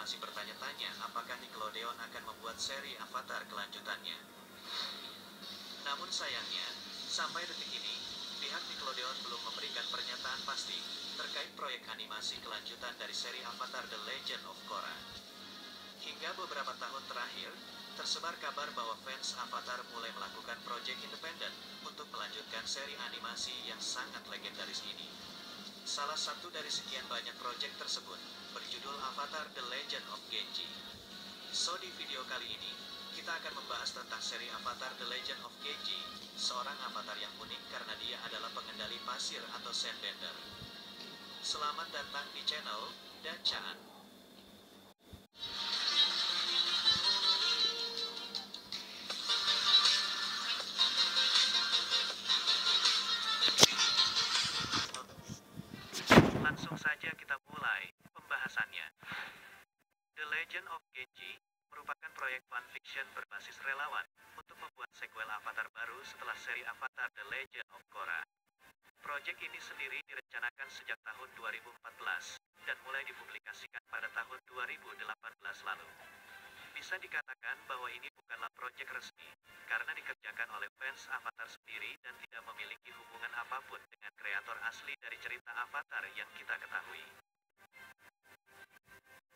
masih bertanya-tanya apakah Nickelodeon akan membuat seri Avatar kelanjutannya. Namun sayangnya, sampai detik ini, pihak Nickelodeon belum memberikan pernyataan pasti terkait proyek animasi kelanjutan dari seri Avatar The Legend of Korra. Hingga beberapa tahun terakhir, tersebar kabar bahwa fans Avatar mulai melakukan proyek independen untuk melanjutkan seri animasi yang sangat legendaris ini. Salah satu dari sekian banyak proyek tersebut berjudul Avatar The Legend of Genji. So di video kali ini, kita akan membahas tentang seri Avatar The Legend of Genji, seorang avatar yang unik karena dia adalah pengendali pasir atau sandbender. Selamat datang di channel Dacaan. Langsung of Genji merupakan proyek fanfiction berbasis relawan untuk membuat sequel Avatar baru setelah seri Avatar The Legend of Korra. Proyek ini sendiri direncanakan sejak tahun 2014 dan mulai dipublikasikan pada tahun 2018 lalu. Bisa dikatakan bahwa ini bukanlah proyek resmi, karena dikerjakan oleh fans Avatar sendiri dan tidak memiliki hubungan apa pun dengan kreator asli dari cerita Avatar yang kita ketahui.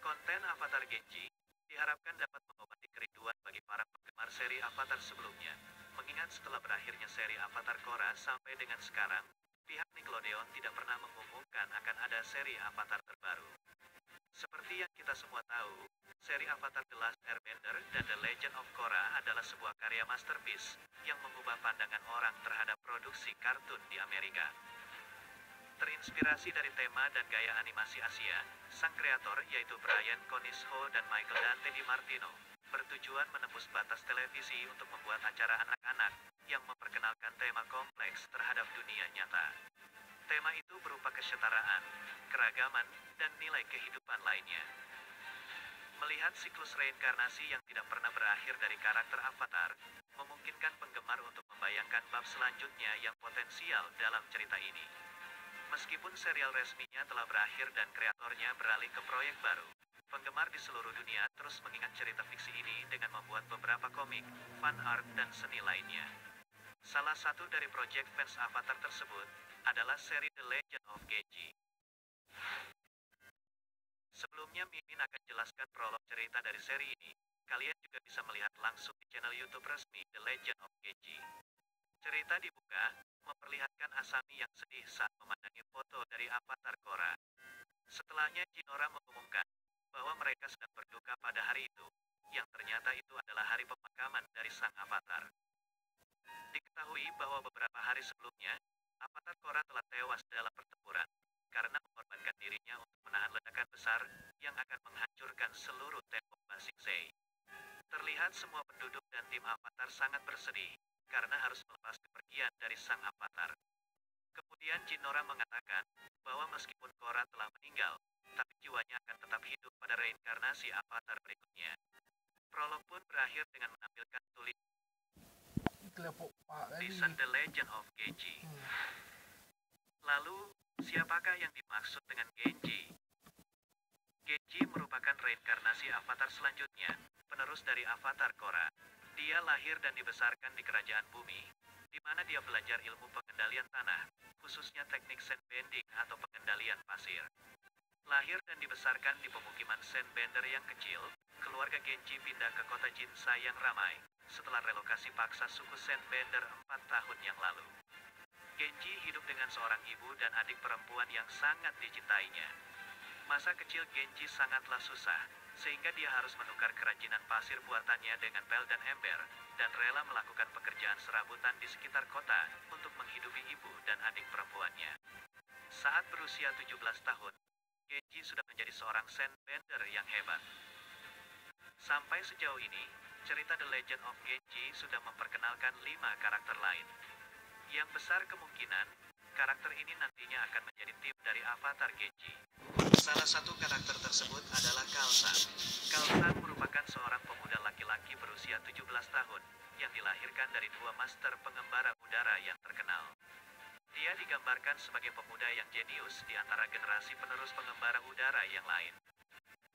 Konten Avatar Genji diharapkan dapat mengobati kerinduan bagi para penggemar seri Avatar sebelumnya, mengingat setelah berakhirnya seri Avatar Korra sampai dengan sekarang, pihak Nickelodeon tidak pernah mengumumkan akan ada seri Avatar terbaru. Seperti yang kita semua tahu, seri Avatar The Last Airbender dan The Legend of Korra adalah sebuah karya masterpiece yang mengubah pandangan orang terhadap produksi kartun di Amerika. Terinspirasi dari tema dan gaya animasi Asia, sang kreator yaitu Brian Conisho dan Michael Dante Di Martino bertujuan menembus batas televisi untuk membuat acara anak-anak yang memperkenalkan tema kompleks terhadap dunia nyata. Tema itu berupa kesetaraan, keragaman, dan nilai kehidupan lainnya. Melihat siklus reinkarnasi yang tidak pernah berakhir dari karakter Avatar, memungkinkan penggemar untuk membayangkan bab selanjutnya yang potensial dalam cerita ini. Meskipun serial resminya telah berakhir dan kreatornya beralih ke proyek baru, penggemar di seluruh dunia terus mengingat cerita fiksi ini dengan membuat beberapa komik, fan art, dan seni lainnya. Salah satu dari proyek fans Avatar tersebut adalah seri The Legend of Genji. Sebelumnya Mimin akan jelaskan prolog cerita dari seri ini, kalian juga bisa melihat langsung di channel YouTube resmi The Legend of Genji. Cerita dibuka, memperlihatkan Asami yang sedih saat memandangi foto dari Avatar Korra. Setelahnya Jinora mengumumkan bahwa mereka sedang berduka pada hari itu, yang ternyata itu adalah hari pemakaman dari sang Avatar. Diketahui bahwa beberapa hari sebelumnya, Avatar Korra telah tewas dalam pertempuran, karena mengorbankan dirinya untuk menahan ledakan besar yang akan menghancurkan seluruh tembok Basing Sei. Terlihat semua penduduk dan tim Avatar sangat bersedih, karena harus melepas kepergian dari sang Avatar. Kemudian Jinora mengatakan bahwa meskipun Korra telah meninggal, tapi jiwanya akan tetap hidup pada reinkarnasi Avatar berikutnya. Prolog pun berakhir dengan menampilkan tulis tulisan The Legend of Genji. Hmm. Lalu, siapakah yang dimaksud dengan Genji? Genji merupakan reinkarnasi avatar selanjutnya, penerus dari avatar Korra. Dia lahir dan dibesarkan di kerajaan bumi, di mana dia belajar ilmu pengendalian tanah, khususnya teknik sandbending atau pengendalian pasir. Lahir dan dibesarkan di pemukiman sandbender yang kecil, keluarga Genji pindah ke kota Jinsa yang ramai, setelah relokasi paksa suku sandbender empat tahun yang lalu. Genji hidup dengan seorang ibu dan adik perempuan yang sangat dicintainya. Masa kecil Genji sangatlah susah, sehingga dia harus menukar kerajinan pasir buatannya dengan pel dan ember, dan rela melakukan pekerjaan serabutan di sekitar kota untuk menghidupi ibu dan adik perempuannya. Saat berusia 17 tahun, Genji sudah menjadi seorang sandbender yang hebat. Sampai sejauh ini, cerita The Legend of Genji sudah memperkenalkan lima karakter lain. Yang besar kemungkinan, karakter ini nantinya akan menjadi tim dari Avatar Genji. Salah satu karakter tersebut adalah Kalsan. Kalsan merupakan seorang pemuda laki-laki berusia 17 tahun yang dilahirkan dari dua master pengembara udara yang terkenal. Dia digambarkan sebagai pemuda yang jenius di antara generasi penerus pengembara udara yang lain.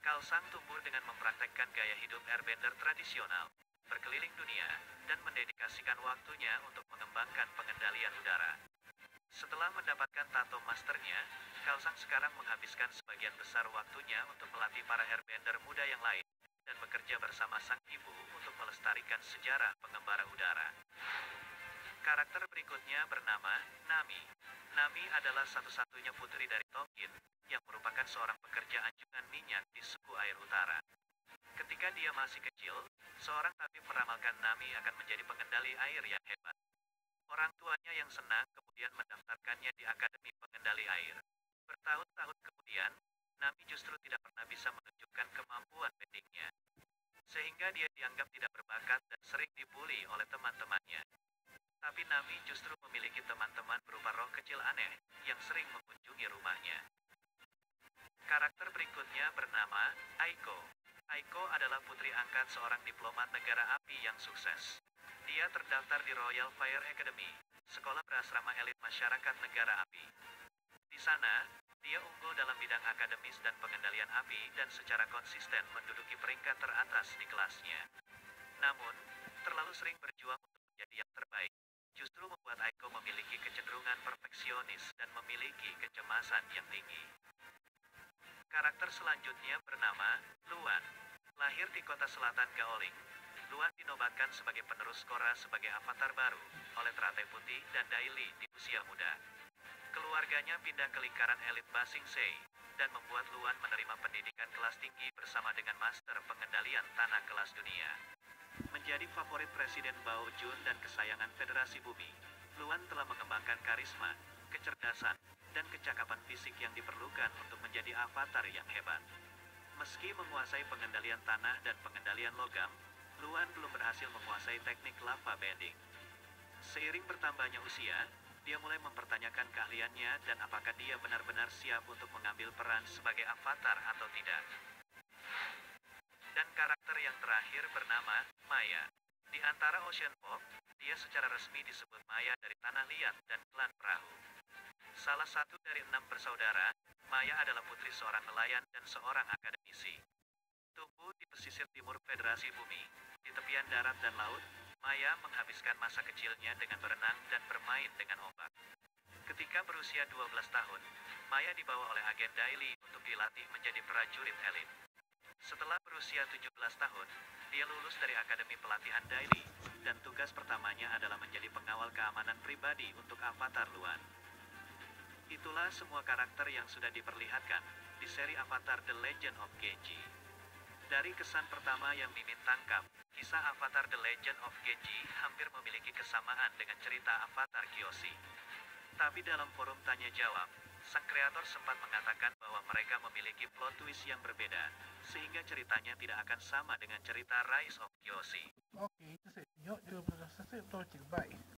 Carl Sang tumbuh dengan mempraktekkan gaya hidup airbender tradisional, berkeliling dunia, dan mendedikasikan waktunya untuk mengembangkan pengendalian udara. Setelah mendapatkan tato masternya, Carl Sang sekarang menghabiskan sebagian besar waktunya untuk melatih para airbender muda yang lain dan bekerja bersama sang ibu untuk melestarikan sejarah pengembara udara. Karakter berikutnya bernama Nami. Nami adalah satu-satunya putri dari Tongkin yang merupakan seorang pekerja anjungan minyak di suku air utara. Ketika dia masih kecil, seorang tabib meramalkan Nami akan menjadi pengendali air yang hebat. Orang tuanya yang senang kemudian mendaftarkannya di Akademi Pengendali Air. Bertahun-tahun kemudian, Nami justru tidak pernah bisa menunjukkan kemampuan bendingnya. Sehingga dia dianggap tidak berbakat dan sering dibully oleh teman-temannya. Tapi Nami justru memiliki teman-teman berupa roh kecil aneh yang sering mengunjungi rumahnya. Karakter berikutnya bernama Aiko. Aiko adalah putri angkat seorang diplomat negara api yang sukses. Dia terdaftar di Royal Fire Academy, sekolah berasrama elit masyarakat negara api. Sana, dia unggul dalam bidang akademis dan pengendalian api dan secara konsisten menduduki peringkat teratas di kelasnya. Namun, terlalu sering berjuang untuk menjadi yang terbaik, justru membuat Aiko memiliki kecenderungan perfeksionis dan memiliki kecemasan yang tinggi. Karakter selanjutnya bernama Luan. Lahir di kota selatan Gaoling, Luan dinobatkan sebagai penerus Korra sebagai avatar baru oleh Teratai Putih dan Daily di usia muda. Keluarganya pindah ke lingkaran elit Basing Sei dan membuat Luan menerima pendidikan kelas tinggi bersama dengan master pengendalian tanah kelas dunia. Menjadi favorit Presiden Bao Jun dan kesayangan Federasi Bumi, Luan telah mengembangkan karisma, kecerdasan, dan kecakapan fisik yang diperlukan untuk menjadi avatar yang hebat. Meski menguasai pengendalian tanah dan pengendalian logam, Luan belum berhasil menguasai teknik lava bending. Seiring bertambahnya usia, dia mulai mempertanyakan keahliannya dan apakah dia benar-benar siap untuk mengambil peran sebagai avatar atau tidak. Dan karakter yang terakhir bernama Maya. Di antara Ocean Pop, dia secara resmi disebut Maya dari Tanah Liat dan Klan Perahu. Salah satu dari enam bersaudara, Maya adalah putri seorang nelayan dan seorang akademisi. Tumbuh di pesisir timur Federasi Bumi, di tepian darat dan laut, Maya menghabiskan masa kecilnya dengan berenang dan bermain dengan ombak. Ketika berusia 12 tahun, Maya dibawa oleh agen Daily untuk dilatih menjadi prajurit elit. Setelah berusia 17 tahun, dia lulus dari Akademi Pelatihan Daily, dan tugas pertamanya adalah menjadi pengawal keamanan pribadi untuk Avatar Luan. Itulah semua karakter yang sudah diperlihatkan di seri Avatar The Legend of Genji. Dari kesan pertama yang Mimin tangkap, kisah Avatar The Legend of Genji hampir memiliki kesamaan dengan cerita Avatar Kyoshi. Tapi dalam forum tanya jawab, sang kreator sempat mengatakan bahwa mereka memiliki plot twist yang berbeda, sehingga ceritanya tidak akan sama dengan cerita Rise of Kyoshi. Okey, itu